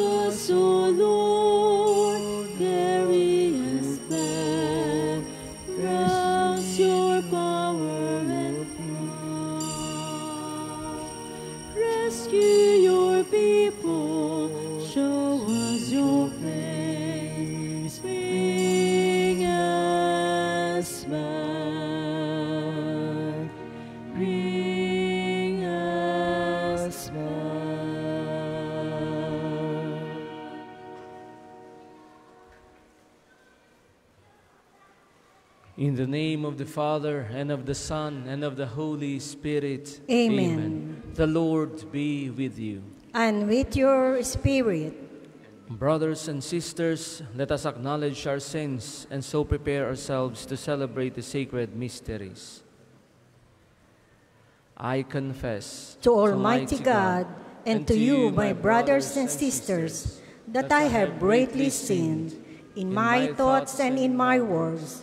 us, O the name of the Father, and of the Son, and of the Holy Spirit. Amen. The Lord be with you. and with your spirit. Brothers and sisters, let us acknowledge our sins and so prepare ourselves to celebrate the sacred mysteries. I confess To Almighty God and to you, my brothers and sisters, that I have greatly sinned in my thoughts and in my words,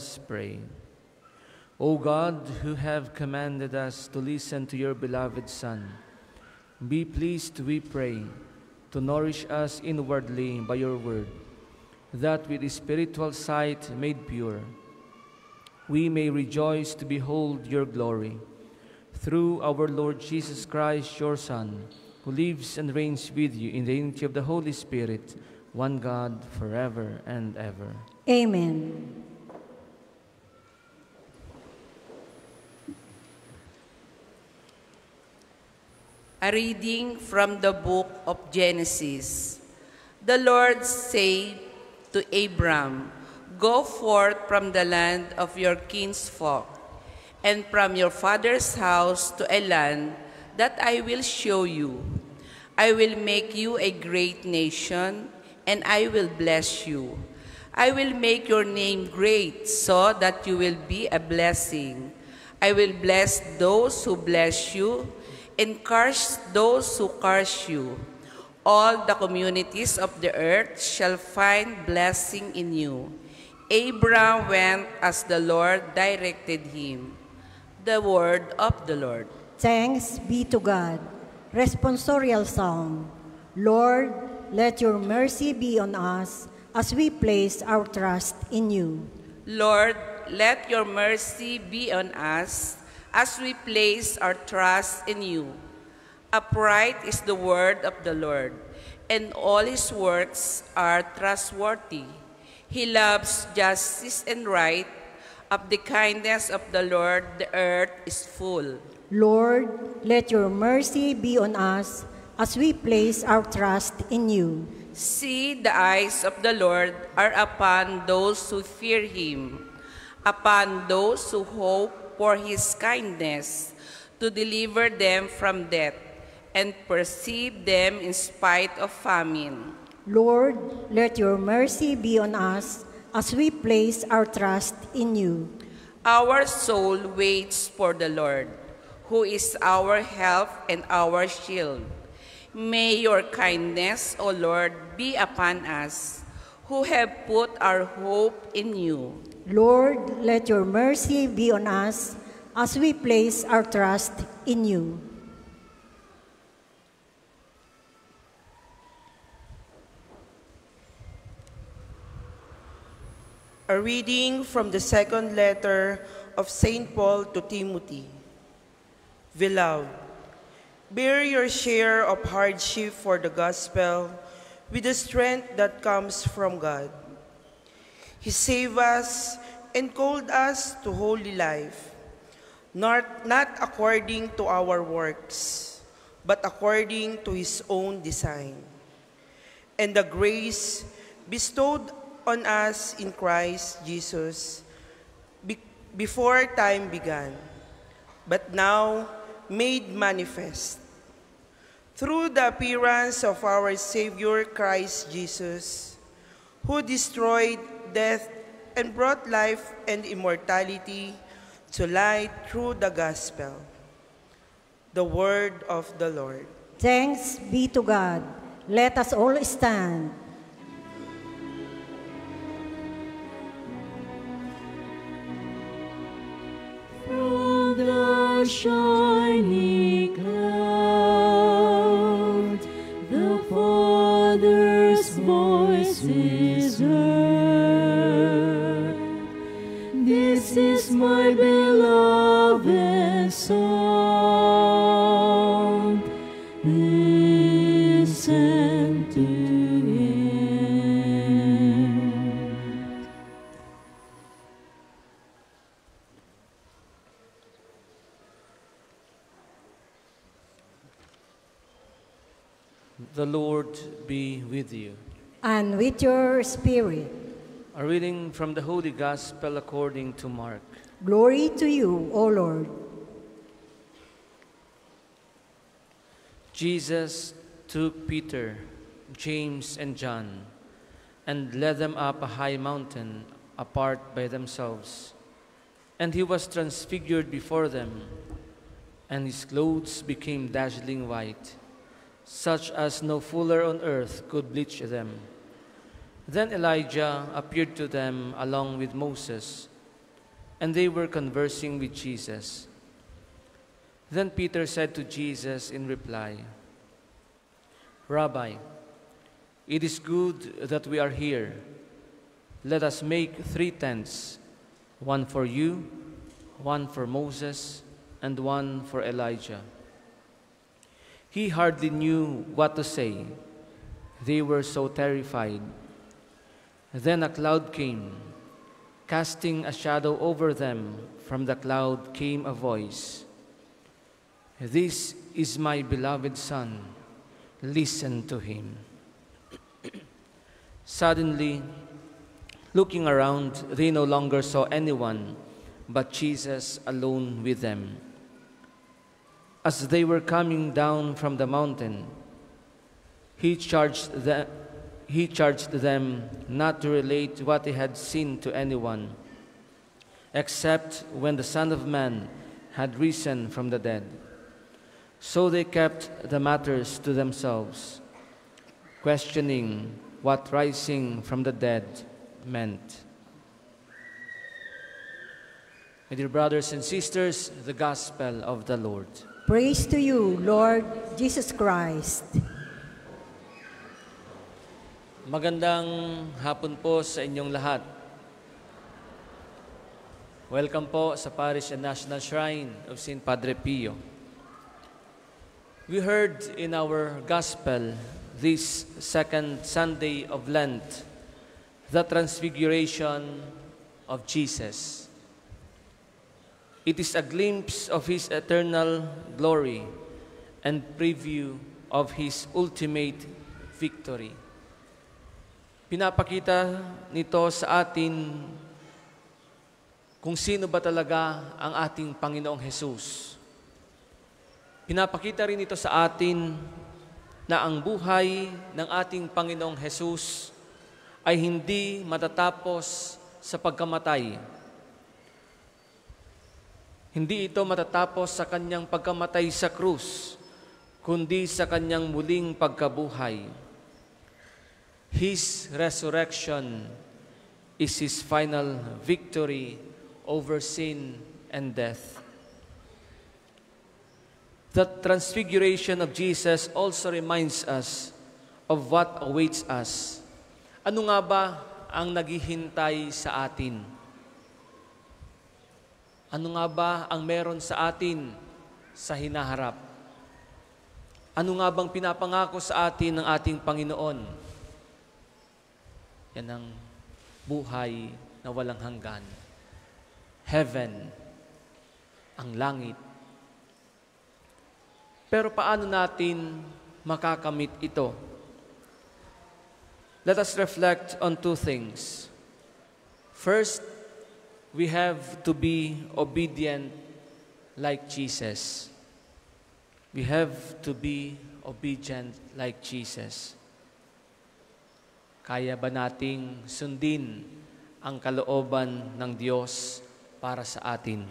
Us pray. O God, who have commanded us to listen to your beloved Son, be pleased, we pray, to nourish us inwardly by your word, that with spiritual sight made pure, we may rejoice to behold your glory. Through our Lord Jesus Christ, your Son, who lives and reigns with you in the unity of the Holy Spirit, one God, forever and ever. Amen. A reading from the book of Genesis. The Lord said to Abram, Go forth from the land of your kinsfolk and from your father's house to a land that I will show you. I will make you a great nation, and I will bless you. I will make your name great so that you will be a blessing. I will bless those who bless you and curse those who curse you. All the communities of the earth shall find blessing in you. Abram went as the Lord directed him. The word of the Lord. Thanks be to God. Responsorial Psalm. Lord, let your mercy be on us as we place our trust in you. Lord, let your mercy be on us as we place our trust in you. Upright is the word of the Lord, and all his works are trustworthy. He loves justice and right. Of the kindness of the Lord, the earth is full. Lord, let your mercy be on us as we place our trust in you. See, the eyes of the Lord are upon those who fear him, upon those who hope for his kindness, to deliver them from death and perceive them in spite of famine. Lord, let your mercy be on us as we place our trust in you. Our soul waits for the Lord, who is our help and our shield. May your kindness, O Lord, be upon us who have put our hope in you. Lord, let your mercy be on us as we place our trust in you. A reading from the second letter of St. Paul to Timothy. Beloved, bear your share of hardship for the gospel with the strength that comes from God. He saved us and called us to holy life, not, not according to our works, but according to his own design. And the grace bestowed on us in Christ Jesus be- before time began, but now made manifest. Through the appearance of our Savior Christ Jesus, who destroyed death and brought life and immortality to light through the gospel. The word of the Lord. Thanks be to God. Let us all stand. From the shining cloud, my beloved Son. Listen to him. The Lord be with you. And with your spirit, A reading from the Holy Gospel according to Mark. Glory to you, O Lord. Jesus took Peter, James, and John and led them up a high mountain apart by themselves. And he was transfigured before them, and his clothes became dazzling white, such as no fuller on earth could bleach them. Then Elijah appeared to them along with Moses, and they were conversing with Jesus. Then Peter said to Jesus in reply, Rabbi, it is good that we are here. Let us make three tents one for you, one for Moses, and one for Elijah. He hardly knew what to say. They were so terrified. Then a cloud came. Casting a shadow over them, from the cloud came a voice This is my beloved Son. Listen to him. Suddenly, looking around, they no longer saw anyone but Jesus alone with them. As they were coming down from the mountain, he charged, the, he charged them not to relate what they had seen to anyone, except when the Son of Man had risen from the dead. So they kept the matters to themselves, questioning what rising from the dead meant. My dear brothers and sisters, the gospel of the Lord. Praise to you, Lord Jesus Christ. Magandang hapon po sa inyong lahat. Welcome po sa Parish and National Shrine of St. Padre Pio. We heard in our gospel this second Sunday of Lent the transfiguration of Jesus. It is a glimpse of His eternal glory and preview of His ultimate victory. Pinapakita nito sa atin kung sino ba talaga ang ating Panginoong Hesus. Pinapakita rin ito sa atin na ang buhay ng ating Panginoong Hesus ay hindi matatapos sa pagkamatay. Hindi ito matatapos sa kanyang pagkamatay sa krus, kundi sa kanyang muling pagkabuhay. His resurrection is His final victory over sin and death. The transfiguration of Jesus also reminds us of what awaits us. Ano nga ba ang naghihintay sa atin? Ano nga ba ang meron sa atin sa hinaharap? Ano nga bang pinapangako sa atin ng ating Panginoon? Yan ang buhay na walang hanggan. Heaven, ang langit. Pero paano natin makakamit ito? Let us reflect on two things. First, we have to be obedient like Jesus. We have to be obedient like Jesus. Kaya ba nating sundin ang kalooban ng Diyos para sa atin?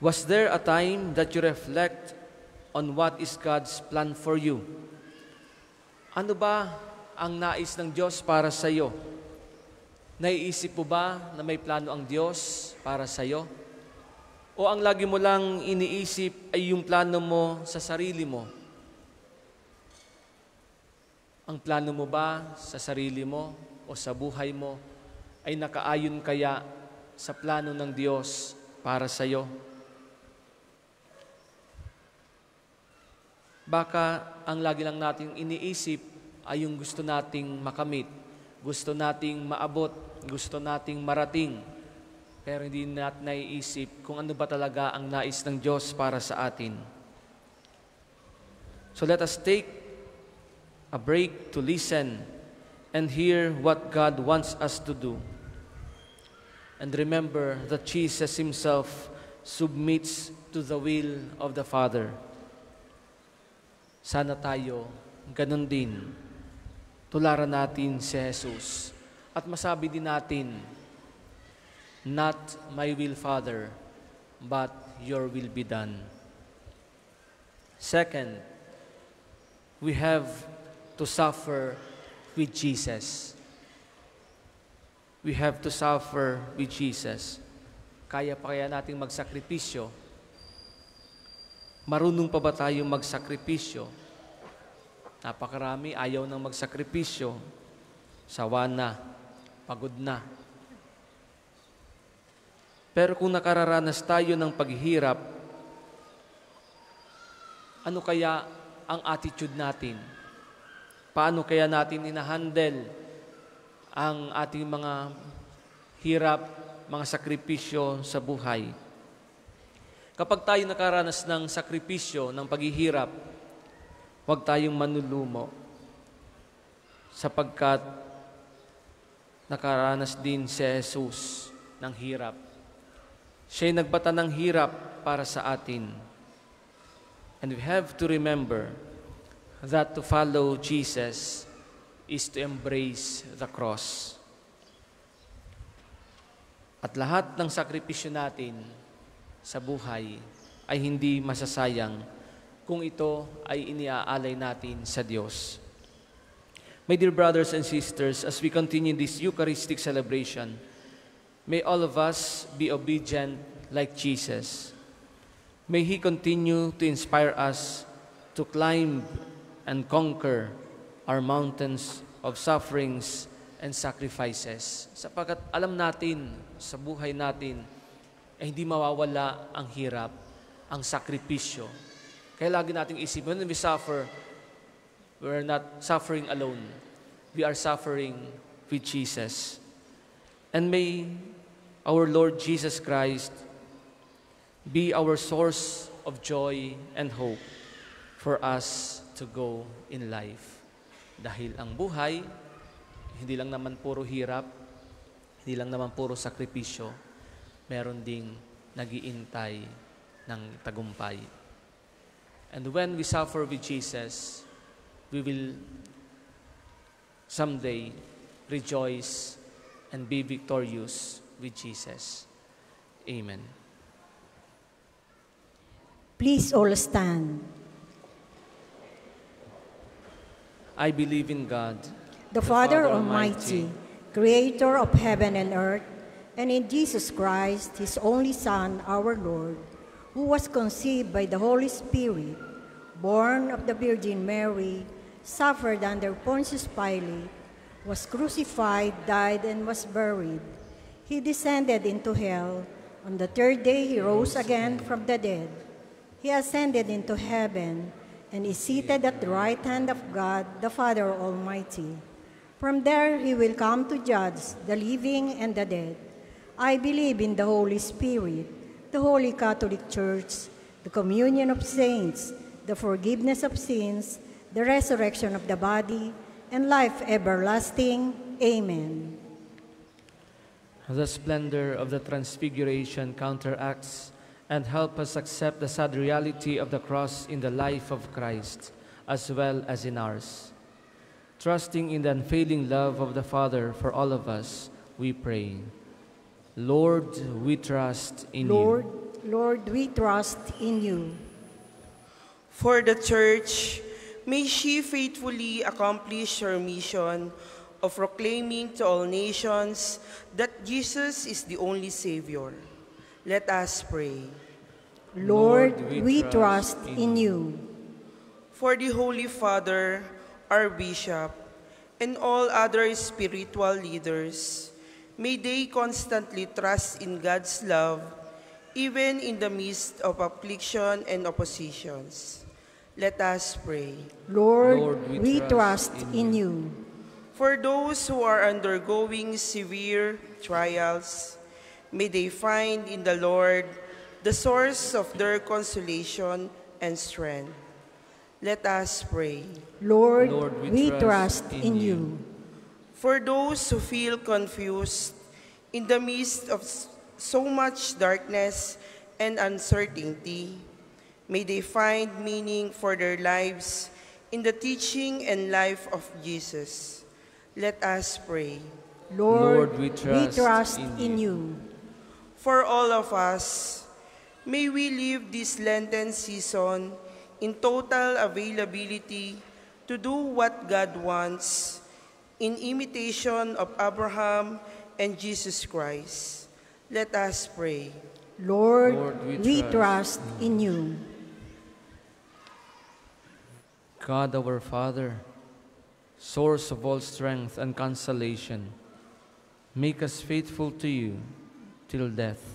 Was there a time that you reflect on what is God's plan for you? Ano ba ang nais ng Diyos para sa iyo? Naiisip mo ba na may plano ang Diyos para sa iyo? O ang lagi mo lang iniisip ay yung plano mo sa sarili mo? Ang plano mo ba sa sarili mo o sa buhay mo ay nakaayon kaya sa plano ng Diyos para sa iyo? Baka ang lagi lang nating iniisip ay yung gusto nating makamit, gusto nating maabot, gusto nating marating, pero hindi natin naiisip kung ano ba talaga ang nais ng Diyos para sa atin. So let us take a break to listen and hear what God wants us to do. And remember that Jesus Himself submits to the will of the Father. Sana tayo, ganun din, tularan natin si Jesus at masabi din natin, Not my will, Father, but your will be done. Second, we have to suffer with Jesus. We have to suffer with Jesus. Kaya pa kaya nating magsakripisyo? Marunong pa ba tayong magsakripisyo? Napakarami ayaw nang magsakripisyo. Sawa na, pagod na. Pero kung nakararanas tayo ng paghihirap, ano kaya ang attitude natin? Paano kaya natin inahandle ang ating mga hirap, mga sakripisyo sa buhay? Kapag tayo nakaranas ng sakripisyo, ng paghihirap, huwag tayong manulumo sapagkat nakaranas din si Jesus ng hirap. Siya'y nagbata ng hirap para sa atin. And we have to remember that to follow Jesus is to embrace the cross. At lahat ng sakripisyo natin sa buhay ay hindi masasayang kung ito ay iniaalay natin sa Diyos. My dear brothers and sisters, as we continue this Eucharistic celebration, may all of us be obedient like Jesus. May He continue to inspire us to climb and conquer our mountains of sufferings and sacrifices. Sapagkat alam natin sa buhay natin ay hindi mawawala ang hirap, ang sakripisyo. Kaya lagi nating isipin, when we suffer, we're not suffering alone. We are suffering with Jesus. And may our Lord Jesus Christ be our source of joy and hope for us to go in life. Dahil ang buhay, hindi lang naman puro hirap, hindi lang naman puro sakripisyo, meron ding nagiintay ng tagumpay. And when we suffer with Jesus, we will someday rejoice and be victorious with Jesus. Amen. Please all stand. I believe in God, the Father Almighty, creator of heaven and earth, and in Jesus Christ, his only Son, our Lord, who was conceived by the Holy Spirit, born of the Virgin Mary, suffered under Pontius Pilate, was crucified, died, and was buried. He descended into hell. On the third day, he rose again from the dead. He ascended into heaven and is seated at the right hand of God, the Father Almighty. From there, he will come to judge the living and the dead. I believe in the Holy Spirit, the Holy Catholic Church, the communion of saints, the forgiveness of sins, the resurrection of the body, and life everlasting. Amen. The splendor of the Transfiguration counteracts and help us accept the sad reality of the cross in the life of Christ as well as in ours. Trusting in the unfailing love of the Father for all of us, we pray. Lord, we trust in Lord, you. Lord, we trust in you. For the Church, may she faithfully accomplish her mission of proclaiming to all nations that Jesus is the only Savior. Let us pray. Lord, Lord, we we trust trust in in you. For the Holy Father, our Bishop, and all other spiritual leaders, may they constantly trust in God's love, even in the midst of affliction and oppositions. Let us pray. Lord, Lord, we we, trust trust, in in you. For those who are undergoing severe trials, may they find in the Lord the source of their consolation and strength. Let us pray. Lord, Lord, we we, trust trust, in in you. you. For those who feel confused in the midst of so much darkness and uncertainty, may they find meaning for their lives in the teaching and life of Jesus. Let us pray. Lord, Lord, we we trust trust in in you. you. For all of us, may we live this Lenten season in total availability to do what God wants in imitation of Abraham and Jesus Christ. Let us pray. Lord, Lord, we we, trust trust in you. God our Father, source of all strength and consolation, make us faithful to you till death,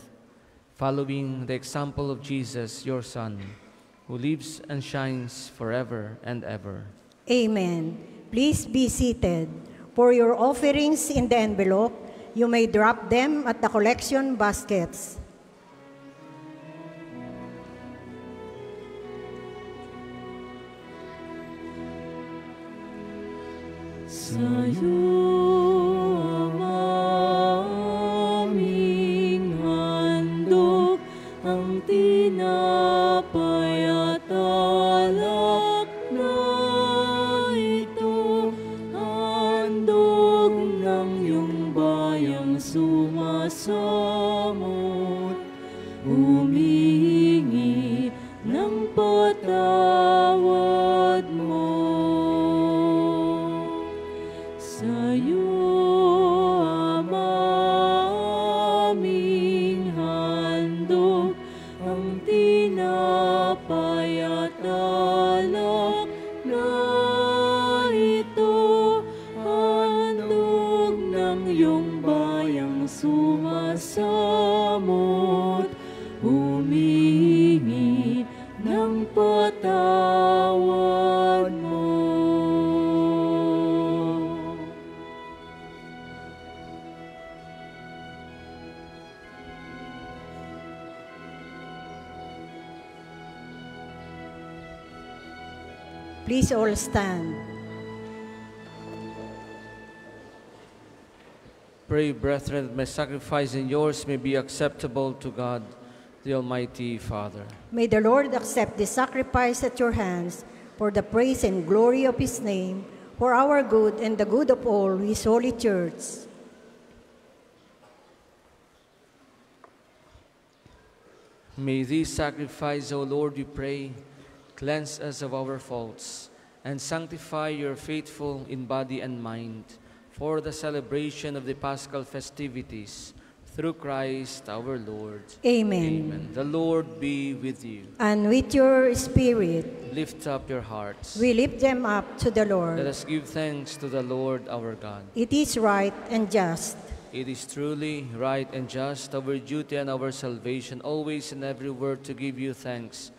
following the example of Jesus, your Son, who lives and shines forever and ever. Amen. Please be seated. For your offerings in the envelope, you may drop them at the collection baskets. Sa'yo Please all stand. Pray, brethren, that my sacrifice and yours may be acceptable to God, the Almighty Father. May the Lord accept the sacrifice at your hands for the praise and glory of his name, for our good and the good of all his holy church. May these sacrifice, O Lord, we pray, cleanse us of our faults and sanctify your faithful in body and mind for the celebration of the Paschal festivities through Christ our Lord. Amen. Amen. The Lord be with you. And with your spirit, Lift up your hearts. we lift them up to the Lord. Let us give thanks to the Lord our God. It is right and just. It is truly right and just, our duty and our salvation, always and everywhere to give you thanks,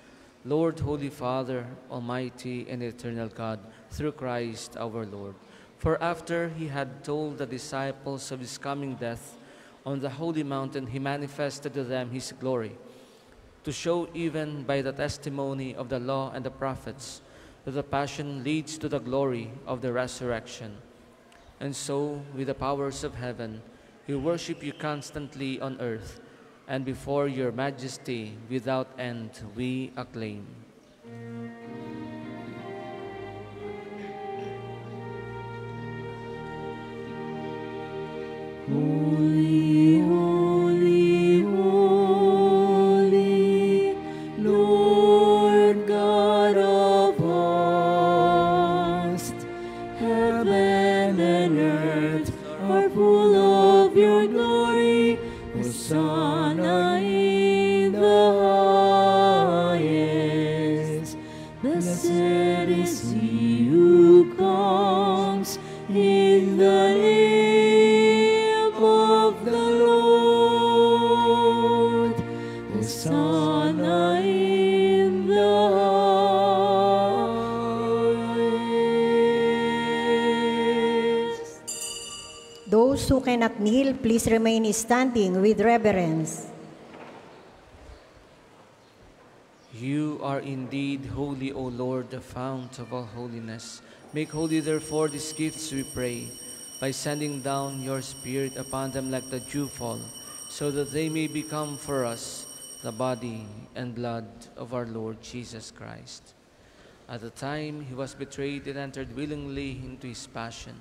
Lord, Holy Father, Almighty and eternal God, through Christ our Lord. For after he had told the disciples of his coming death on the holy mountain, he manifested to them his glory, to show even by the testimony of the law and the prophets that the passion leads to the glory of the resurrection. And so, with the powers of heaven, we worship you constantly on earth, and before your majesty without end we acclaim. Please remain standing with reverence. You are indeed holy, O Lord, the fount of all holiness. Make holy, therefore, these gifts, we pray, by sending down your Spirit upon them like the dewfall, so that they may become for us the body and blood of our Lord Jesus Christ. At the time he was betrayed and entered willingly into his passion,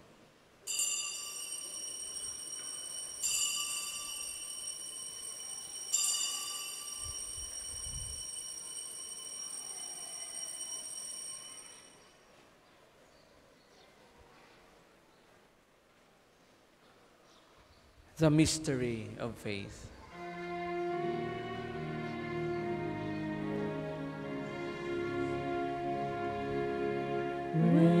The mystery of faith. When we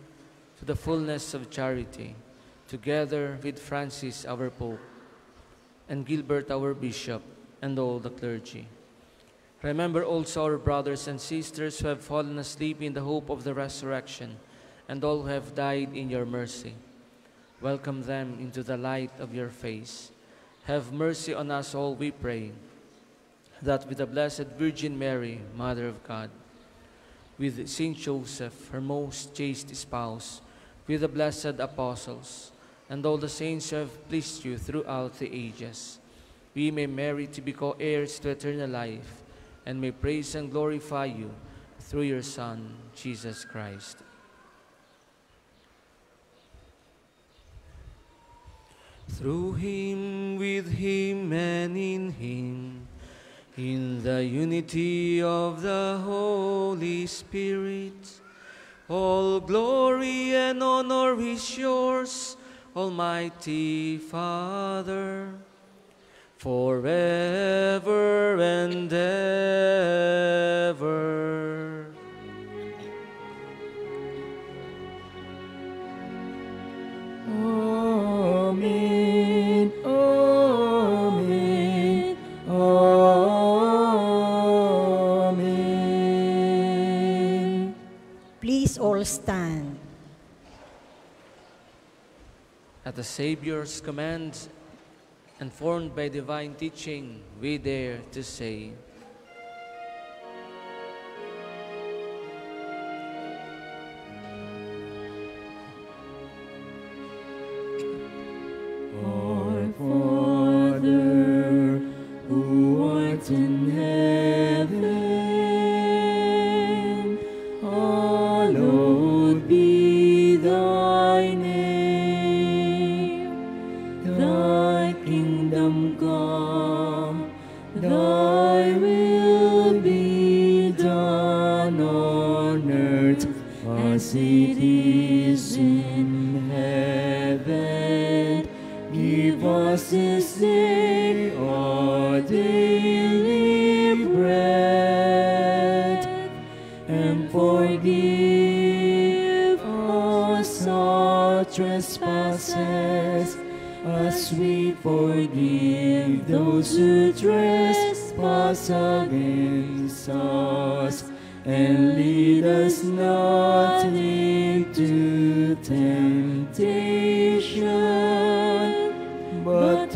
to the fullness of charity, together with Francis, our Pope, and Gilbert, our Bishop, and all the clergy. Remember also our brothers and sisters who have fallen asleep in the hope of the resurrection, and all who have died in your mercy. Welcome them into the light of your face. Have mercy on us all, we pray. that with the Blessed Virgin Mary, Mother of God, with Saint Joseph, her most chaste spouse, with the blessed apostles, and all the saints who have pleased you throughout the ages, we may merit to be co-heirs to eternal life, and may praise and glorify you through your Son, Jesus Christ. Through him, with him, and in him, in the unity of the Holy Spirit, all glory and honor is yours, Almighty Father, forever and ever. At the Savior's command, and formed by divine teaching, we dare to say, daily bread, and forgive us our trespasses, as we forgive those who trespass against us. And lead us not into temptation, but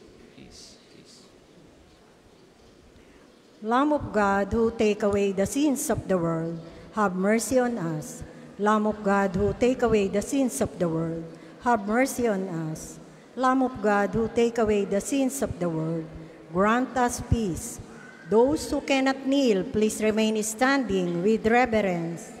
Lamb of God who take away the sins of the world, have mercy on us. Lamb of God who take away the sins of the world, have mercy on us. Lamb of God who take away the sins of the world, grant us peace. Those who cannot kneel, please remain standing with reverence.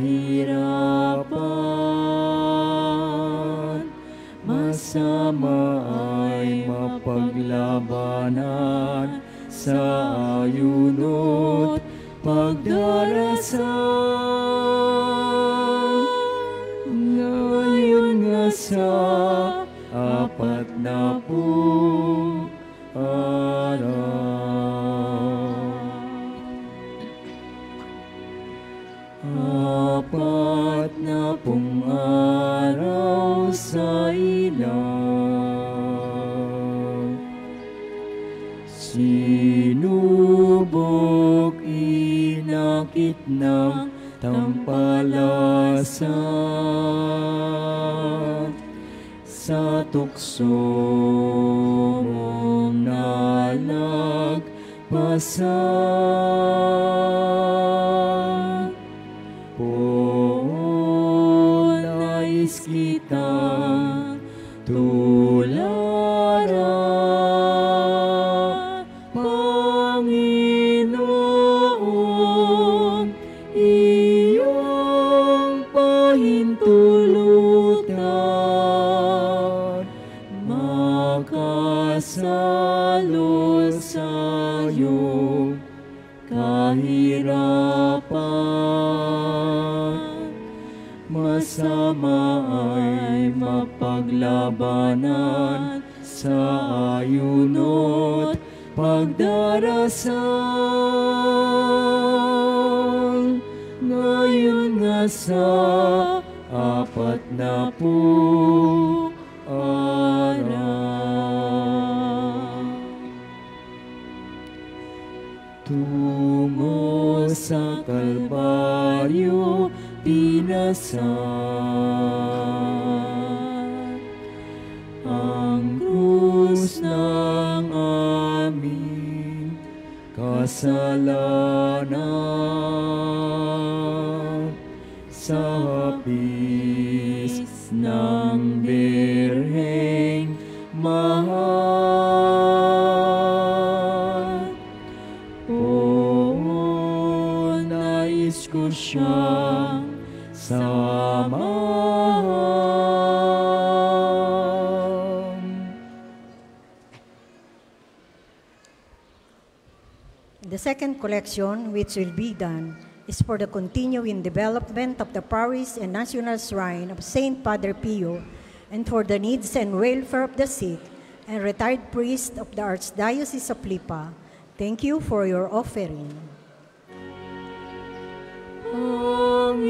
Kahirapan Masama ay mapaglabanan sa ayunot pagdarasal. Ngayon nga sa apat na pong araw Tungo sa Kalbaryo pinasal Ang krus ng aming kasalanan Sa hapis ng second collection, which will be done, is for the continuing development of the parish and national shrine of Saint Padre Pio and for the needs and welfare of the sick and retired priests of the Archdiocese of Lipa. Thank you for your offering. Panginoon,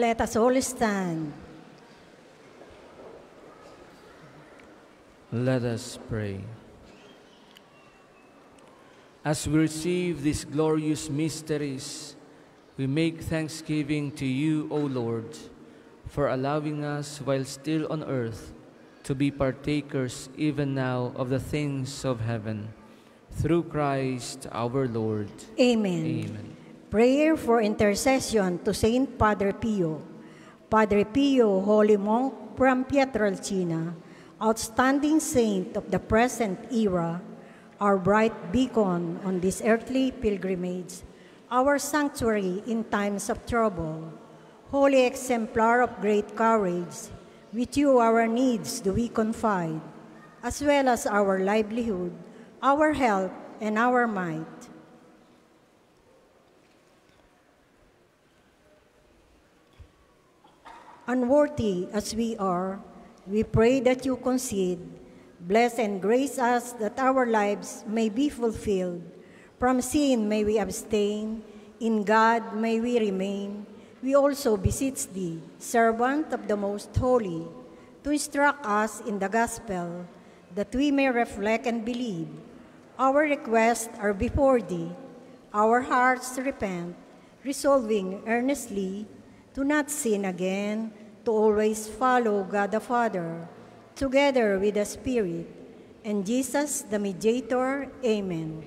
Let us all stand. Let us pray. As we receive these glorious mysteries, we make thanksgiving to you, O Lord, for allowing us while still on earth to be partakers even now of the things of heaven. Through Christ our Lord. Amen. Amen. Prayer for intercession to Saint Padre Pio. Padre Pio, holy monk from Pietrelcina, outstanding saint of the present era, our bright beacon on this earthly pilgrimage, our sanctuary in times of trouble, holy exemplar of great courage, with you our needs do we confide, as well as our livelihood, our health, and our might. Unworthy as we are, we pray that you concede, bless and grace us that our lives may be fulfilled. From sin may we abstain, in God may we remain. We also beseech thee, servant of the most holy, to instruct us in the gospel, that we may reflect and believe. Our requests are before thee. Our hearts repent, resolving earnestly to not sin again, to always follow God the Father, together with the Spirit, and Jesus, the mediator. Amen.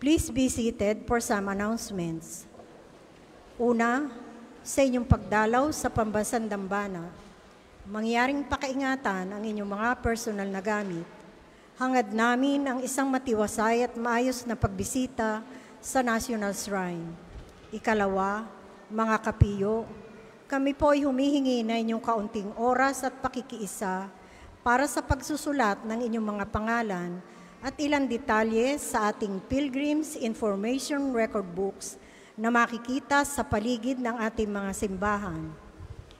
Please be seated for some announcements. Una, sa inyong pagdalaw sa Pambansang Dambana, mangyaring pakaingatan ang inyong mga personal na gamit. Hangad namin ang isang matiwasay at maayos na pagbisita sa National Shrine. Ikalawa, mga kapiyo, kami po ay humihingi na inyong kaunting oras at pakikiisa para sa pagsusulat ng inyong mga pangalan at ilang detalye sa ating Pilgrims Information Record Books na makikita sa paligid ng ating mga simbahan.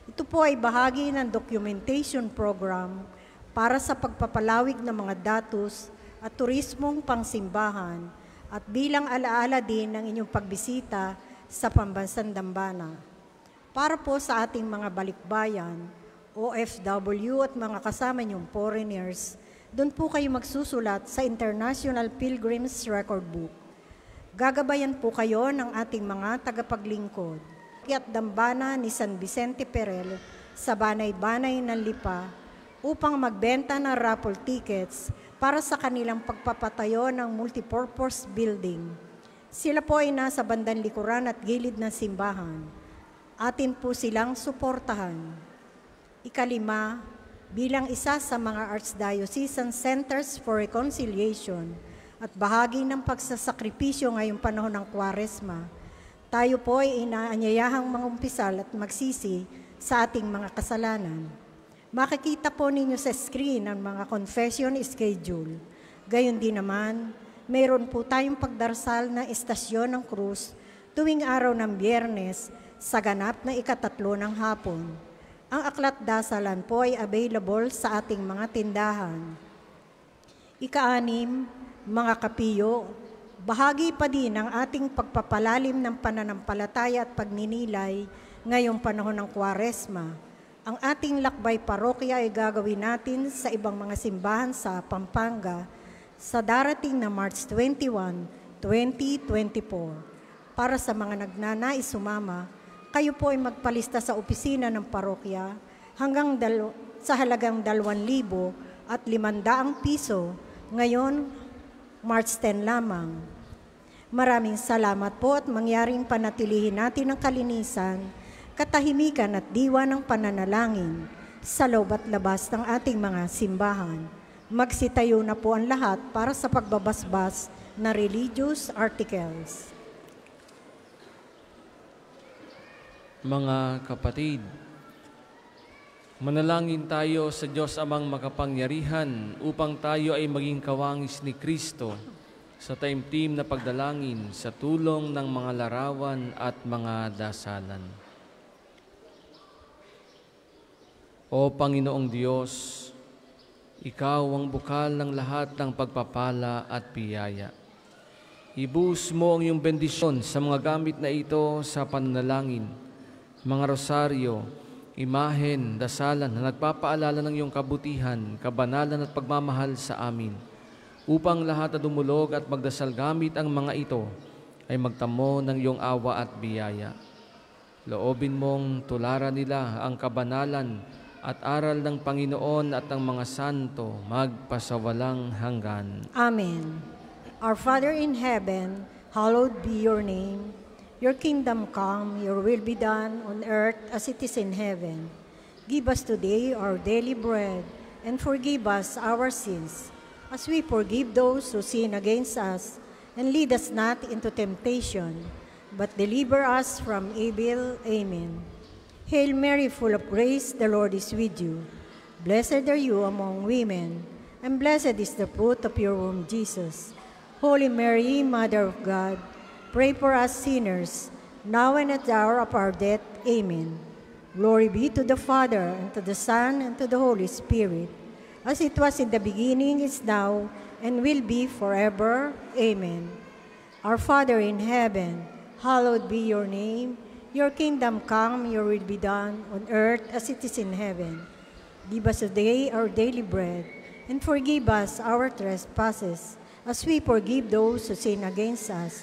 Ito po ay bahagi ng documentation program para sa pagpapalawig ng mga datos at turismong pangsimbahan at bilang alaala din ng inyong pagbisita sa Pambansang Dambana. Para po sa ating mga balikbayan, OFW at mga kasama niyong foreigners, doon po kayo magsusulat sa International Pilgrims Record Book. Gagabayan po kayo ng ating mga tagapaglingkod. Kiat Dambana ni San Vicente Perel sa Banay-Banay ng Lipa upang magbenta ng raffle tickets para sa kanilang pagpapatayo ng multipurpose building. Sila po ay nasa bandang likuran at gilid ng simbahan. Atin po silang suportahan. Ikalima, bilang isa sa mga Archdiocesan Centers for Reconciliation at bahagi ng pagsasakripisyo ngayong panahon ng Kwaresma, tayo po ay inaanyayahang mangumpisal at magsisi sa ating mga kasalanan. Makikita po ninyo sa screen ang mga confession schedule. Gayon din naman, mayroon po tayong pagdarsal na estasyon ng krus tuwing araw ng biyernes sa ganap na ikatatlo ng hapon. Ang aklat dasalan po ay available sa ating mga tindahan. Ikaanim, mga kapiyo, bahagi pa din ng ating pagpapalalim ng pananampalataya at pagninilay ngayong panahon ng Kwaresma. Ang ating lakbay parokya ay gagawin natin sa ibang mga simbahan sa Pampanga sa darating na March 21, 2024. Para sa mga nagnanais sumama, kayo po ay magpalista sa opisina ng parokya hanggang dal- sa halagang 2,000 at 500 piso. Ngayon, March 10 lamang. Maraming salamat po at mangyaring panatilihin natin ang kalinisan, katahimikan at diwa ng pananalangin sa loob at labas ng ating mga simbahan. Magsitayo na po ang lahat para sa pagbabasbas na religious articles. Mga kapatid, manalangin tayo sa Diyos amang makapangyarihan upang tayo ay maging kawangis ni Kristo sa taimtim na pagdalangin sa tulong ng mga larawan at mga dasalan. O Panginoong Diyos, Ikaw ang bukal ng lahat ng pagpapala at biyaya. Ibus mo ang iyong bendisyon sa mga gamit na ito sa pananalangin, mga rosaryo, imahen, dasalan na nagpapaalala ng iyong kabutihan, kabanalan at pagmamahal sa amin, upang lahat na dumulog at magdasal gamit ang mga ito ay magtamo ng iyong awa at biyaya. Loobin mong tularan nila ang kabanalan at aral ng Panginoon at ng mga santo magpasawalang hanggan. Amen. Our Father in heaven, hallowed be your name. Your kingdom come, your will be done on earth as it is in heaven. Give us today our daily bread, and forgive us our sins, as we forgive those who sin against us. And lead us not into temptation, but deliver us from evil. Amen. Hail Mary, full of grace, the Lord is with you. Blessed are you among women, and blessed is the fruit of your womb, Jesus. Holy Mary, Mother of God, pray for us sinners, now and at the hour of our death. Amen. Glory be to the Father, and to the Son, and to the Holy Spirit, as it was in the beginning, is now, and will be forever. Amen. Our Father in heaven, hallowed be your name. Your kingdom come, your will be done, on earth as it is in heaven. Give us today our daily bread, and forgive us our trespasses, as we forgive those who sin against us.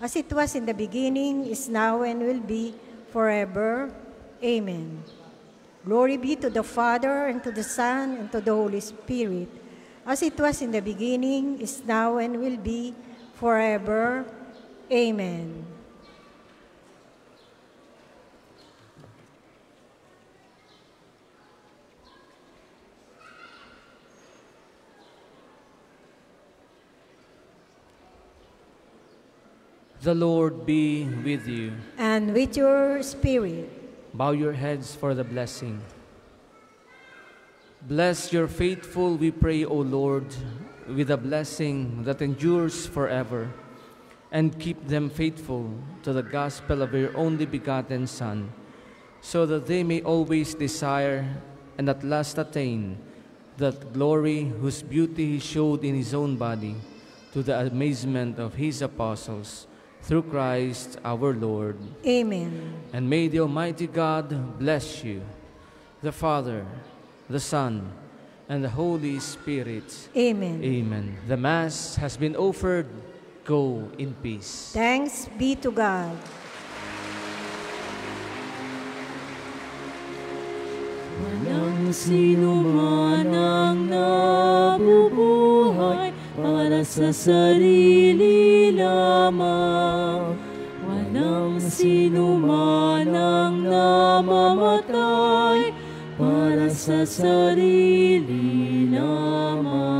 as it was in the beginning, is now, and will be forever. Amen. Glory be to the Father, and to the Son, and to the Holy Spirit, as it was in the beginning, is now, and will be forever. Amen. The Lord be with you. And with your spirit, Bow your heads for the blessing. Bless your faithful, we pray, O Lord, with a blessing that endures forever, and keep them faithful to the gospel of your only begotten Son, so that they may always desire and at last attain that glory whose beauty he showed in his own body, to the amazement of his apostles, through Christ our Lord. Amen. And may the Almighty God bless you, the Father, the Son, and the Holy Spirit. Amen. Amen. The Mass has been offered. Go in peace. Thanks be to God. Walang sino man ang nabubuhay para sa sarili lamang. Walang sino man ang namamatay para sa sarili lamang.